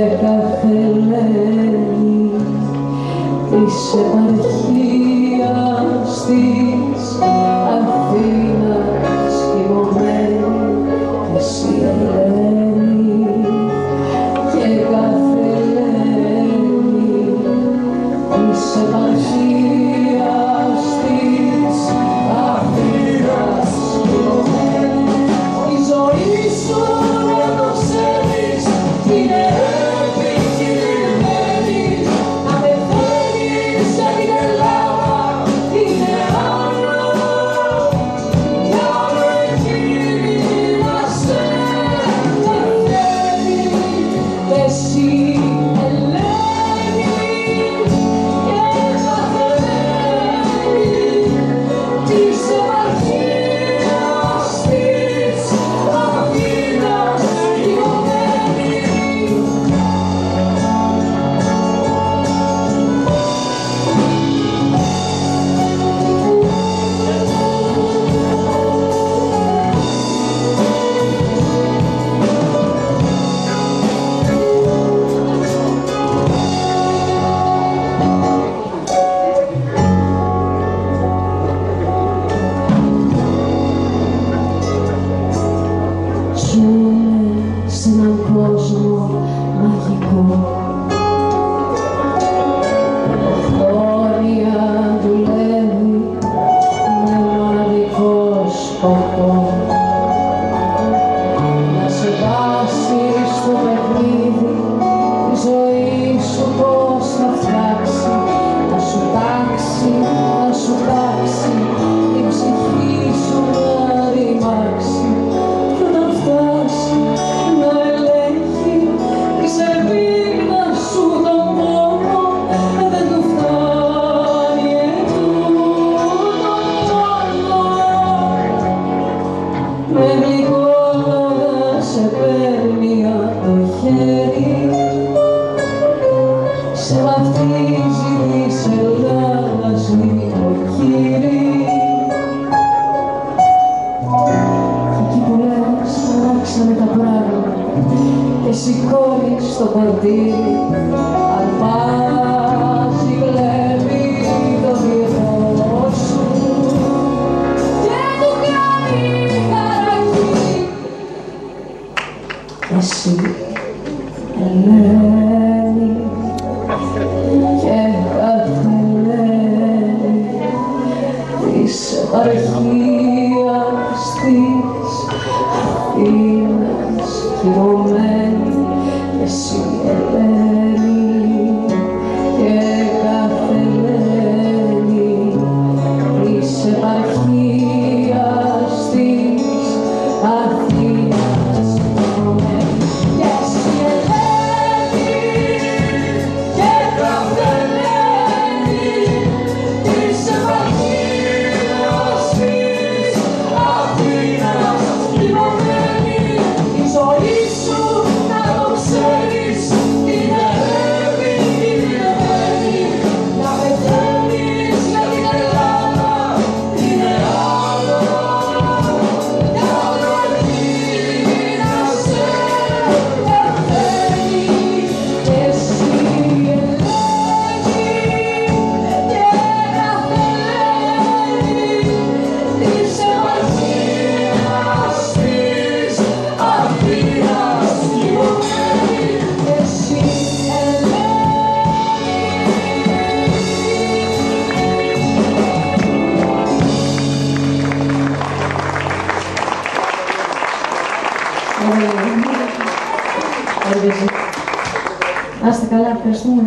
καταφέρνεις της επαρχίας της Αθήνας κοιμωμένης τη σιρένη και κάθε λένη της επαρχίας σε βαφτίζει της που λες αλλάξανε τα πράγματα. Και σηκώνεις το πορτήρι αν πας βλέπεις το διεθνό σου. Και του κάνει Εσύ. Και καθυλένη της αρχείας της κυρωμένη Να είστε καλά, ευχαριστούμε.